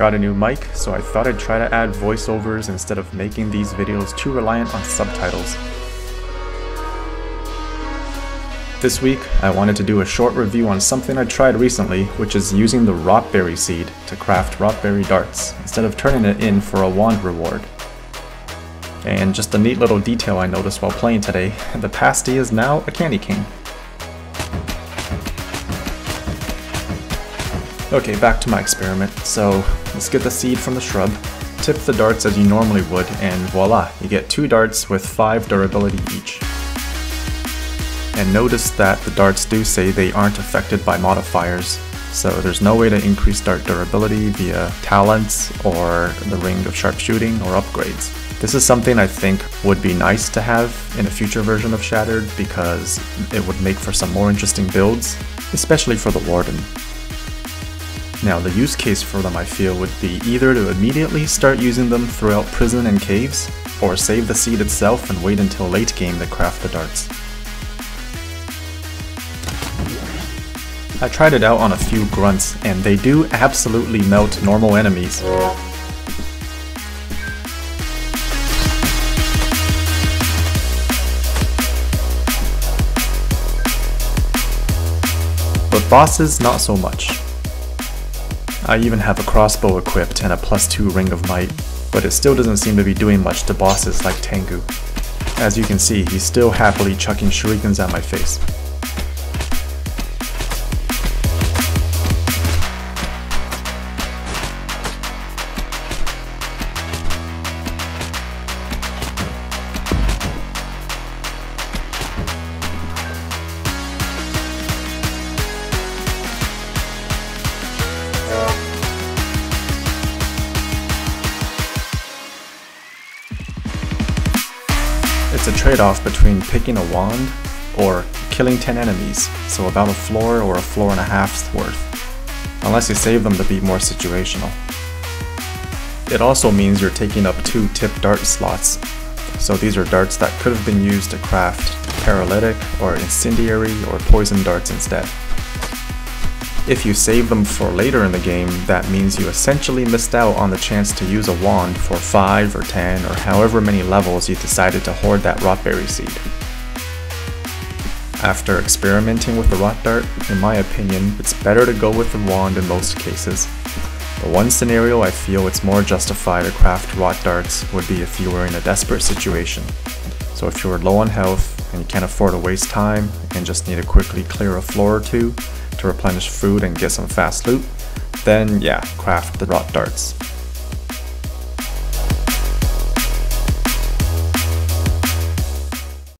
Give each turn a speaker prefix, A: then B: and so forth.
A: Got a new mic, so I thought I'd try to add voiceovers instead of making these videos too reliant on subtitles. This week, I wanted to do a short review on something I tried recently, which is using the rotberry seed to craft rotberry darts, instead of turning it in for a wand reward. And just a neat little detail I noticed while playing today, the pasty is now a candy cane. Okay, back to my experiment. So, let's get the seed from the shrub, tip the darts as you normally would, and voila, you get two darts with 5 durability each. And notice that the darts do say they aren't affected by modifiers, so there's no way to increase dart durability via talents or the ring of sharpshooting or upgrades. This is something I think would be nice to have in a future version of Shattered because it would make for some more interesting builds, especially for the Warden. Now the use case for them I feel would be either to immediately start using them throughout prison and caves, or save the seed itself and wait until late game to craft the darts. I tried it out on a few grunts, and they do absolutely melt normal enemies. But bosses, not so much. I even have a crossbow equipped and a plus 2 Ring of Might, but it still doesn't seem to be doing much to bosses like Tengu. As you can see, he's still happily chucking shurikens at my face. It's a trade-off between picking a wand or killing 10 enemies, so about a floor or a floor and a half's worth, unless you save them to be more situational. It also means you're taking up two tip dart slots, so these are darts that could have been used to craft paralytic or incendiary or poison darts instead. If you save them for later in the game, that means you essentially missed out on the chance to use a wand for 5 or 10 or however many levels you decided to hoard that rotberry seed. After experimenting with the rot dart, in my opinion, it's better to go with the wand in most cases. The one scenario I feel it's more justified to craft rot darts would be if you were in a desperate situation. So if you were low on health and you can't afford to waste time and just need to quickly clear a floor or two, to replenish food and get some fast loot, then yeah, craft the rot darts.